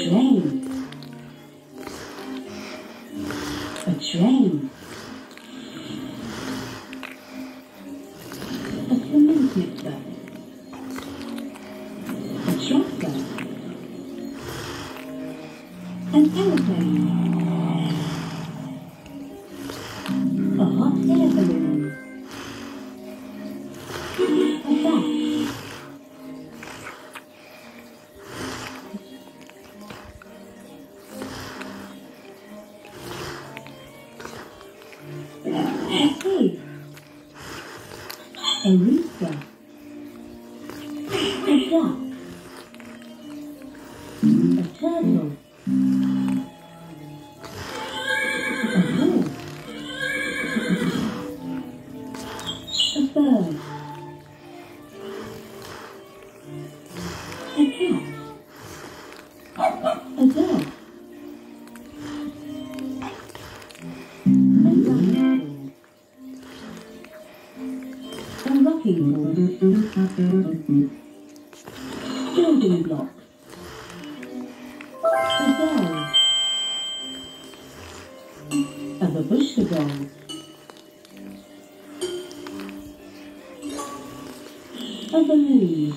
train. A train. A cement mixer. A tractor. An aeroplane. A hot air. A pig. A duck. A turtle. A horse. A bird. A cat. Parking. Building block. a And a bush gazelle. A balloon.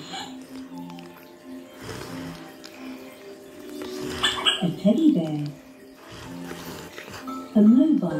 A teddy bear. A mobile.